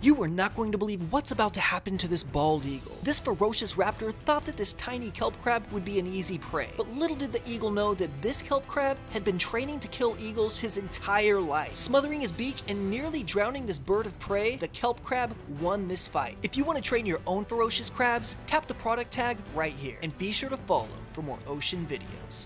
You are not going to believe what's about to happen to this bald eagle. This ferocious raptor thought that this tiny kelp crab would be an easy prey, but little did the eagle know that this kelp crab had been training to kill eagles his entire life. Smothering his beak and nearly drowning this bird of prey, the kelp crab won this fight. If you want to train your own ferocious crabs, tap the product tag right here, and be sure to follow for more ocean videos.